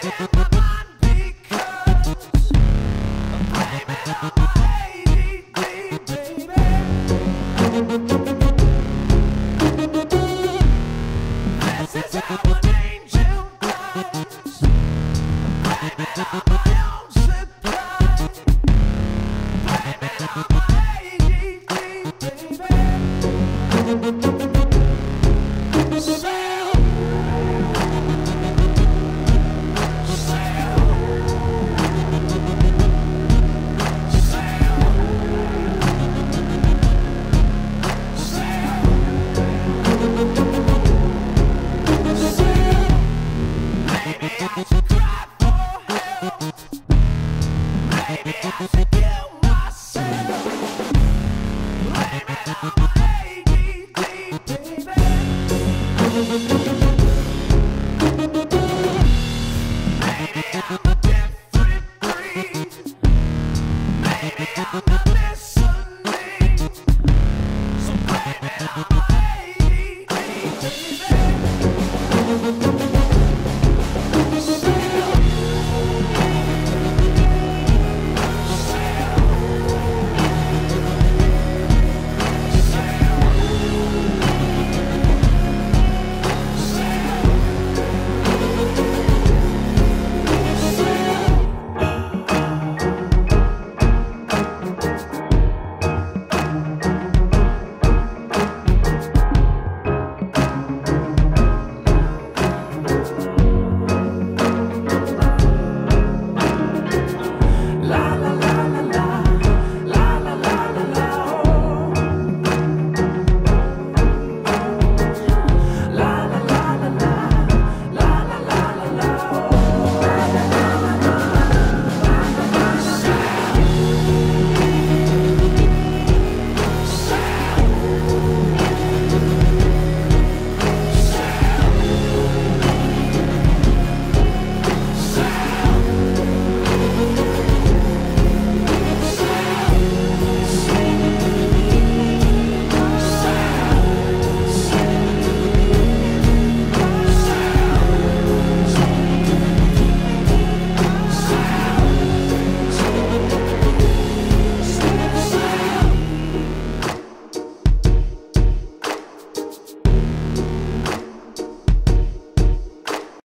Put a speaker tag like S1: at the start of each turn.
S1: Yeah.